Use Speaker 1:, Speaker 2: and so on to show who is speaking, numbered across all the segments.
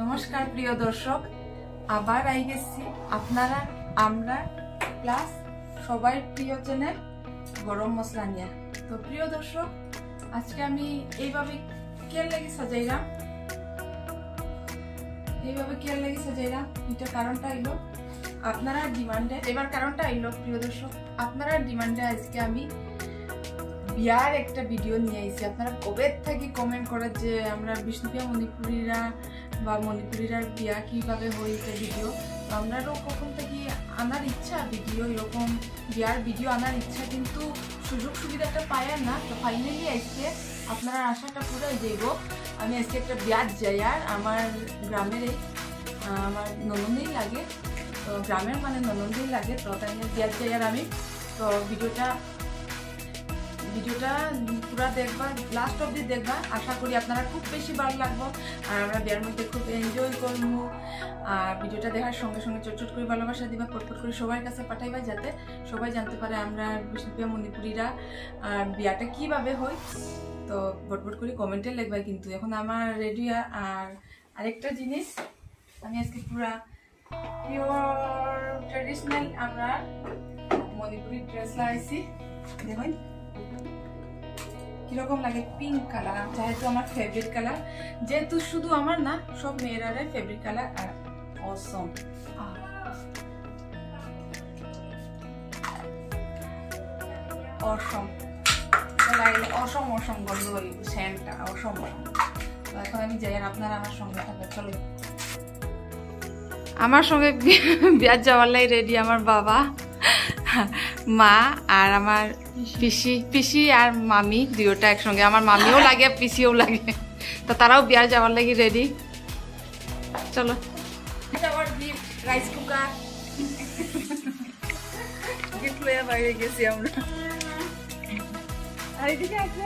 Speaker 1: নমস্কার প্রিয় দর্শক। আবার আই গেছি। আপনারা, আমরা প্লাস সবাই প্রিয় চ্যানেল গরম মশলা নিয়ে। তো প্রিয় দর্শক, আজকে আমি এইভাবে কেয়ার লাগি সাজাইলাম। এইভাবে কেয়ার লাগি সাজাইলাম। এটা কারণটা এলো আপনারা ডিমান্ডে এবার কারণটা এলো প্রিয় দর্শক, আপনারা ডিমান্ডে আজকে আমি বিয়ার একটা ভিডিও নিয়ে আইছি। আপনারা কবে থেকে কমেন্ট করে যে আমরা বিষ্ণুপ্রিয়া মণিপুরীরা বা মণিপুরীরা বিয়া কীভাবে হয়েছে ভিডিও আপনারও কখন থেকে আনার ইচ্ছা ভিডিও এরকম বিয়ার ভিডিও আনার ইচ্ছা, কিন্তু সুযোগ সুবিধাটা পায় না। তো ফাইনালি আজকে আপনারা আশাটা পুরো যাইব আমি আজকে একটা বিয়ার যাই, আর আমার গ্রামের আমার ননদেই লাগে। তো গ্রামের মানে ননদেই লাগে, তো তাই বিয়ার যাই আর আমি। তো ভিডিওটা ভিডিওটা পুরো দেখবা লাস্ট অবধি দেখবা। আশা করি আপনারা খুব বেশি ভালো লাগবো। আর আমরা বিয়ার মধ্যে খুব এনজয় করব। আর ভিডিওটা দেখার সঙ্গে সঙ্গে চট চট করে ভালোবাসা দিবা পটপট করে সবার কাছে পাঠাইবা, যাতে সবাই জানতে পারে আমরা বিষ্ণুপ্রিয়া মণিপুরীরা, আর বিয়াটা কীভাবে হয়। তো বটবট করে কমেন্টে লিখবা কিন্তু। এখন আমার রেডি আর আরেকটা জিনিস, আমি আজকে পুরা পিওর ট্রেডিশনাল আমরা মণিপুরি ড্রেস লাগাইছি। দেখুন। কীরকম লাগে? পিঙ্ক কালার যেহেতু আমার ফেভারিট কালার যেহেতু শুধু আমার না, সব মেয়েরারে ফেভারিট কালার আর অসম অসম অসম অসম গন্ধ ওই স্যান্ডটা অসম এখন আমি যাই আপনারা আমার সঙ্গে থাকবে চলো আমার সঙ্গে বিয়ার যাওয়ার লাই রেডি আমার বাবা। মা আর আমার পিসি পিসি আর মামি দুয়োটা একসঙ্গে। আমার মামিও লাগে পিসিও লাগে। তো তারাও বিয়ার যাওয়ার লাগি রেডি চলো। রাইস কুকার বাইরে গেছি আমরা। আর এদিকে আছে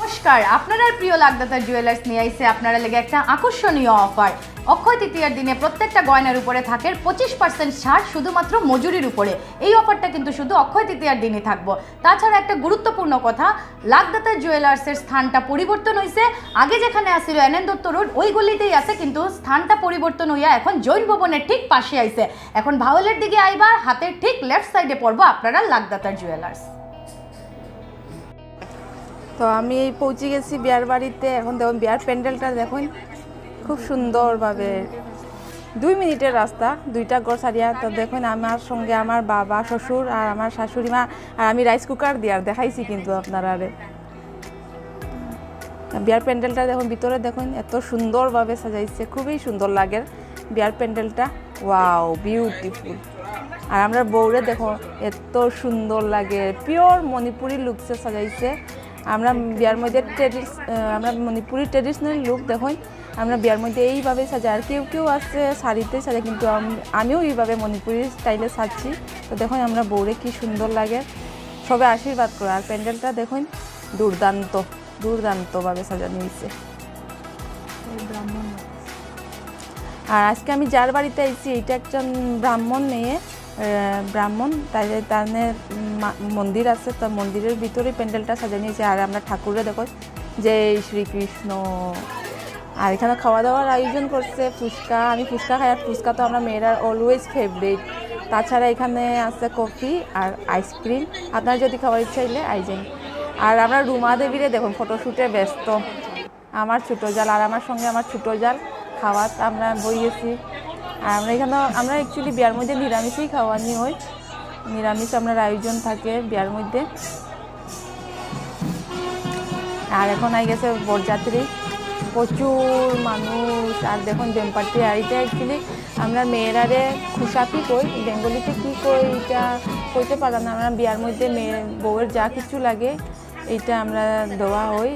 Speaker 2: নমস্কার। আপনারা প্রিয় লাগদাতা জুয়েলার্স নিয়ে আইসে আপনারা লেগে একটা আকর্ষণীয় অফার অক্ষয় তৃতীয়ার দিনে প্রত্যেকটা গয়নার উপরে থাকে পঁচিশ পার্সেন্ট ছাড় শুধুমাত্র মজুরির উপরে। এই অফারটা কিন্তু শুধু অক্ষয় তৃতীয়ার দিনই থাকব। তাছাড়া একটা গুরুত্বপূর্ণ কথা লাগদাতা জুয়েলার্সের স্থানটা পরিবর্তন হয়েছে আগে যেখানে আসছিল এনএন দত্ত রোড, ওই গলিতেই আছে কিন্তু স্থানটা পরিবর্তন হইয়া এখন জৈন ভবনের ঠিক পাশে আইছে। এখন ভাওলের দিকে আইবার, হাতের ঠিক লেফট সাইডে পড়ব আপনারা লাগদাতার জুয়েলার্স।
Speaker 1: তো আমি পৌঁছে গেছি বিয়ার বাড়িতে। এখন দেখুন, বিয়ার প্যান্ডেলটা দেখুন। খুব সুন্দরভাবে দুই মিনিটের রাস্তা, দুইটা ঘর সারিয়া তো দেখুন, আমার সঙ্গে আমার বাবা, শ্বশুর আর আমার শাশুড়ি মা, আর আমি রাইস কুকার দিয়ার দেখাইছি কিন্তু আপনারা বিয়ার প্যান্ডেলটা দেখুন, ভিতরে দেখুন, এত সুন্দরভাবে সাজাইছে, খুবই সুন্দর লাগে বিয়ার প্যান্ডেলটা। ওয়াও বিউটিফুল আর আমরা বউরে দেখো, এত সুন্দর লাগে পিওর মণিপুরি লুকসে সাজাইছে। আমরা বিয়ার মধ্যে ট্রেডিস আমরা মণিপুরি ট্রেডিশনাল লুক দেখুন আমরা বিয়ার মধ্যে এইভাবে সাজাই। আর কেউ কেউ আসছে শাড়িতে সাজাই কিন্তু আমিও এইভাবে মণিপুরি স্টাইলে সাজছি। তো দেখুন আমরা বউরে কি সুন্দর লাগে। সবে আশীর্বাদ করে। আর প্যান্ডেলটা দেখুন দুর্দান্ত দুর্দান্তভাবে সাজানো হয়েছে। আর আজকে আমি যার বাড়িতে আইছি এটা একজন ব্রাহ্মণ মেয়ে। ব্রাহ্মণ তাই তাদের মন্দির আছে তো মন্দিরের ভিতরে প্যান্ডেলটা সাজানো হয়েছে। আর আমরা ঠাকুরে দেখো যে শ্রীকৃষ্ণ। আর এখানে খাওয়া দাওয়ার আয়োজন করছে ফুচকা। আমি ফুচকা খাই আর ফুচকা তো আমরা মেয়েরা অলওয়েজ ফেভারিট তাছাড়া এখানে আছে কফি আর আইসক্রিম আপনার যদি খাওয়ার ইচ্ছা হইলে আইজেন আর আমরা রুমা দেবীরে দেখুন ফটোশ্যুটে ব্যস্ত। আমার ছোটো জাল আর আমার সঙ্গে আমার ছোটো জাল। খাওয়াত আমরা বই গেছি আর আমরা এখানে, আমরা অ্যাকচুয়ালি বিয়ার মধ্যে নিরামিষই খাওয়ানি হয় নিরামিষ আপনার আয়োজন থাকে বিয়ার মধ্যে। আর এখন আই গেছে বরযাত্রী। প্রচুর মানুষ। আর দেখুন বেম্পার্টি আর অ্যাকচুয়ালি আমরা মেয়েরারে খুশাপি কই, বেঙ্গলিতে কী কই, এটা কইতে পারলাম না। আমরা বিয়ার মধ্যে মেয়ে, বউয়ের যা কিছু লাগে, এইটা আমরা দেওয়া হই।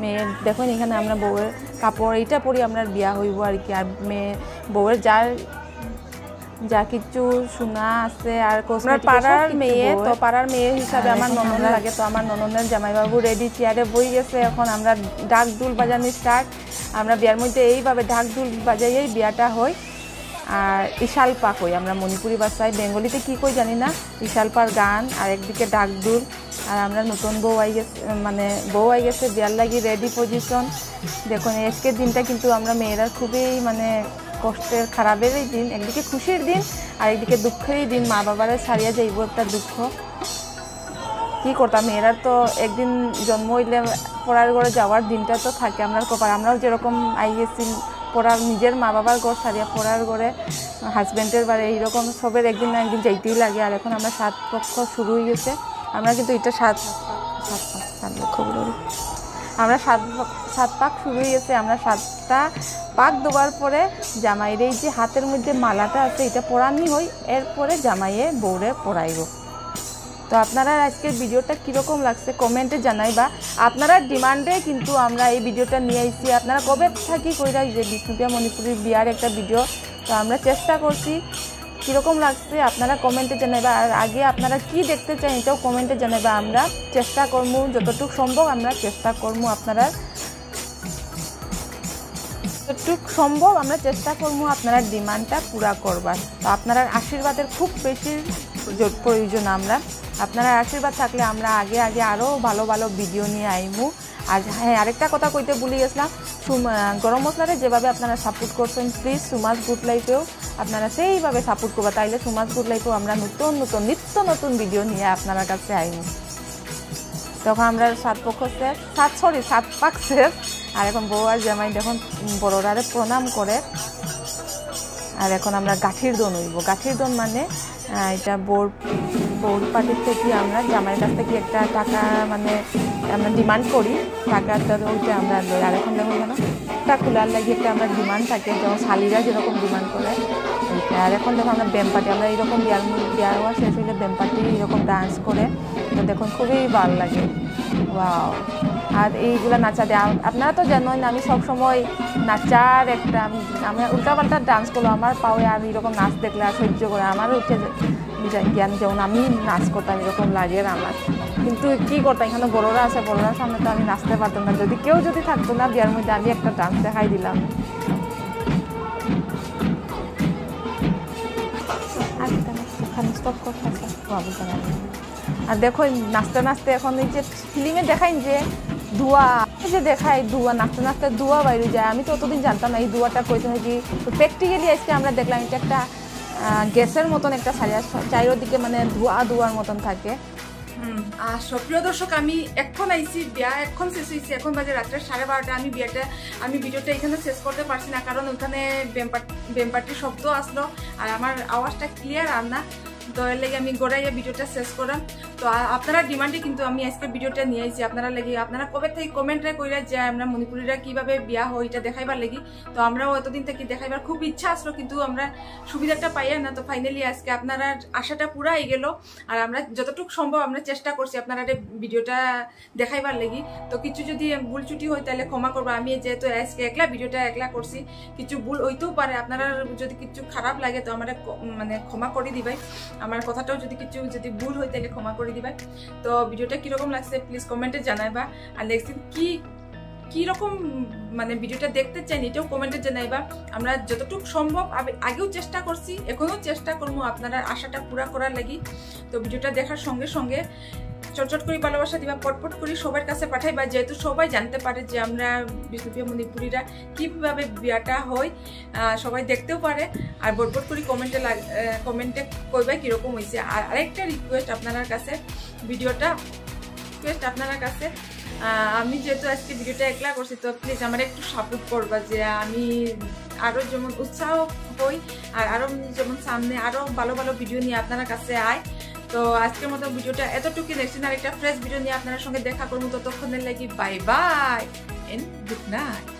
Speaker 1: মেয়ের দেখুন, এখানে আমরা বউয়ের কাপড়, এইটা পরি আমরা বিয়া হইব আর কি। আর মেয়ে, বউয়ের যার যা কিছু শোনা আছে আর পাড়ার মেয়ে তো পাড়ার মেয়ে হিসাবে আমার ননদ লাগে তো আমার ননদের জামাইবাবু রেডি চেয়ারে বই গেছে। এখন আমরা ডাক দুল বাজানো স্টার্ট আমরা বিয়ার মধ্যে এইভাবে ঢাক ঢুল বাজাইয়েই বিয়াটা হয়। আর ইশালপা কই আমরা মণিপুরি ভাষায়। বেঙ্গলিতে কি কই জানি না ইশালপার গান আর একদিকে ডাকদুর আর আমরা নতুন বউ আই গেছে মানে বউ আই গেছে বিয়ার লাগি রেডি পজিশন দেখুন আজকের দিনটা কিন্তু আমরা মেয়েরা খুবই মানে কষ্টের খারাপেরই দিন, একদিকে খুশির দিন, আর একদিকে দুঃখেরই দিন। মা বাবারা ছাড়িয়ে যাইব একটা দুঃখ। কি করতাম? মেয়েরা তো একদিন জন্ম হইলে পড়ার ঘরে যাওয়ার দিনটা তো থাকে আমরা কপাল। আমরাও যেরকম আই গেছি পড়ার, নিজের মা বাবার ঘর সারিয়া পড়ার ঘরে হাজব্যান্ডের বাড়ি, এইরকম সবের একদিন না একদিন যাইতেই লাগে। আর এখন আমরা সাত পক্ষ শুরু হয়ে গেছে। আমরা কিন্তু এটা সাত সাত বলি। আমরা সাত সাত পাক শুরু হয়ে গেছে, আমরা সাতটা পাক দেওয়ার পরে জামাইয়ের এই যে হাতের মধ্যে মালাটা আছে, এটা পরানি হই, এরপরে জামাইয়ে বউরে পরাইব। তো আপনারা আজকের ভিডিওটা কীরকম লাগছে কমেন্টে জানাই বা আপনারা ডিমান্ডে কিন্তু আমরা এই ভিডিওটা নিয়ে আইছি। আপনারা কবে থাকি কইরা যে বিষ্ণুপ্রিয়া মণিপুরের বিয়ার একটা ভিডিও। তো আমরা চেষ্টা করছি কীরকম লাগছে আপনারা কমেন্টে জানাইবা। আর আগে আপনারা কি দেখতে চান এটাও কমেন্টে জানাইবা। আমরা চেষ্টা করব যতটুকু সম্ভব আমরা চেষ্টা করব আপনারা। যতটুকু সম্ভব আমরা চেষ্টা করব আপনারা ডিমান্ডটা পুরা করবার। তো আপনার আশীর্বাদের খুব বেশি প্রয়োজন আমরা। আপনারা আশীর্বাদ থাকলে আমরা আগে আগে আরও ভালো ভালো ভিডিও নিয়ে আইমু। আর হ্যাঁ আরেকটা কথা কইতে ভুলে গেছিলাম। গরম মশলারে যেভাবে আপনারা সাপোর্ট করছেন প্লিজ সুমাস গুড লাইফেও আপনারা সেইভাবে সাপোর্ট করবা, তাইলে সমাজ গুড লাইফেও আমরা নতুন নতুন, নিত্য নতুন ভিডিও নিয়ে আপনার কাছে আইনি তখন আমরা সাত পক্ষ সাত সরি সাত পাক আর এখন বউ আর জামাই যখন বড়রারে প্রণাম করে। আর এখন আমরা গাঠির দোন হইব। গাঠির দোন মানে এটা বোর বোর পার্টির থেকে আমরা জামাইয়ের কাছ থেকে একটা টাকা মানে আমরা ডিমান্ড করি। টাকাটা ওইটা আমরা লই আর এখন দেখুন কেন? একটা খোলার লাগে একটা আমরা ডিমান্ড থাকে। যেমন শালিরা যেরকম ডিমান্ড করে আর এখন দেখো আমরা ব্যাম পার্টি আমরা এরকম বিয়ার বিয়ার হওয়া শেষ হইলে ব্যাম পার্টি এরকম ডান্স করে তো দেখুন খুবই ভালো লাগে। ওয়াও আর এইগুলো নাচা দেয় আপনারা তো জানেন আমি সবসময় নাচার একটা, আমি আমি উল্টাপাল্টা ডান্স করল আমার পাওয়ে আর এরকম নাচ দেখলে আর সহ্য করে, আমারও উঠে জ্ঞান যেমন আমি নাচ করতাম এরকম লাগে আমার। কিন্তু কি করতাম, এখানে বড়রা আছে বড়রার সামনে তো আমি নাচতে পারতাম না। যদি কেউ যদি থাকতো না বিয়ার মধ্যে, আমি একটা ডান্স দেখাই দিলাম। আর দেখো নাচতে নাচতে এখন এই যে ফিল্মে দেখাই যে ধোয়া এই যে দেখায় ধোয়া নাচতে নাচতে ধোয়া বাইরে যায়। আমি তো অতদিন জানতাম না, এই ধোয়াটা কইতে কি? তো প্র্যাকটিক্যালি আজকে আমরা দেখলাম এটা একটা গ্যাসের মতন একটা সারিয়া চারিদিকে মানে ধোয়া ধোয়ার মতন থাকে।
Speaker 3: আর সপ্রিয় দর্শক, আমি এখন আইছি, বিয়া এখন শেষ হয়েছি এখন বাজে রাত্রে সাড়ে বারোটা। আমি বিয়াটা, আমি ভিডিওটা এখানে শেষ করতে পারছি না, কারণ ওখানে বেম্পারটির শব্দ আসলো, আর আমার আওয়াজটা ক্লিয়ার আর না। এর লেগে আমি গোড়াইয়া ভিডিওটা শেষ করাম। তো আপনারা ডিমান্ডে কিন্তু আমি আজকে ভিডিওটা নিয়ে আইছি। আপনারা লেগে আপনারা কবে থেকে কমেন্টে কইরা যে আমরা মণিপুরিরা কীভাবে বিয়া হয়, এটা দেখাইবার লাগি। তো আমরাও এতদিন থেকে দেখাইবার খুব ইচ্ছা আসলো, কিন্তু আমরা সুবিধাটা পাইয়া না। তো ফাইনালি আজকে আপনারা আশাটা পুরা হয়ে গেল। আর আমরা যতটুকু সম্ভব আমরা চেষ্টা করছি আপনারা ভিডিওটা দেখাইবার লাগি। তো কিছু যদি ভুল ছুটি হয় তাহলে ক্ষমা করব। আমি যেহেতু আজকে একলা ভিডিওটা একলা করছি, কিছু ভুল হইতেও পারে। আপনারা যদি কিছু খারাপ লাগে তো আমরা মানে ক্ষমা করে দিবাই। আমার কথাটাও যদি কিছু যদি ভুল হয় তাহলে ক্ষমা করে দিবা। তো ভিডিওটা কীরকম লাগছে প্লিজ কমেন্টে জানাইবা। আর নেক্সট দিন কি কীরকম মানে ভিডিওটা দেখতে চান এটাও কমেন্টে জানাইবা। আমরা যতটুকু সম্ভব আগেও চেষ্টা করছি এখনও চেষ্টা করব আপনারা আশাটা পুরা করার লাগি। তো ভিডিওটা দেখার সঙ্গে সঙ্গে চটচট করে ভালোবাসা দিবা, পটপট করে সবার কাছে পাঠাইবা যেহেতু সবাই জানতে পারে যে আমরা বিষ্ণুপ্রিয়া মণিপুরীরা কীভাবে বিয়াটা হয় সবাই দেখতেও পারে। আর বটবট করে কমেন্টে কমেন্টে কইবা কীরকম হয়েছে আর আরেকটা রিকোয়েস্ট আপনার কাছে, ভিডিওটা রিকোয়েস্ট আপনার কাছে। আমি যেহেতু আজকে ভিডিওটা একলা করছি, তো প্লিজ আমার একটু সাপোর্ট করবা যে আমি আরও যেমন উৎসাহ হই আর আরও যেমন সামনে আরও ভালো ভালো ভিডিও নিয়ে আপনার কাছে আয়। তো আজকের মতো ভিডিওটা এতটুকু দেখছেন আর একটা ফ্রেশ ভিডিও নিয়ে আপনার সঙ্গে দেখা করব। ততক্ষণের লাগি bye bye and good night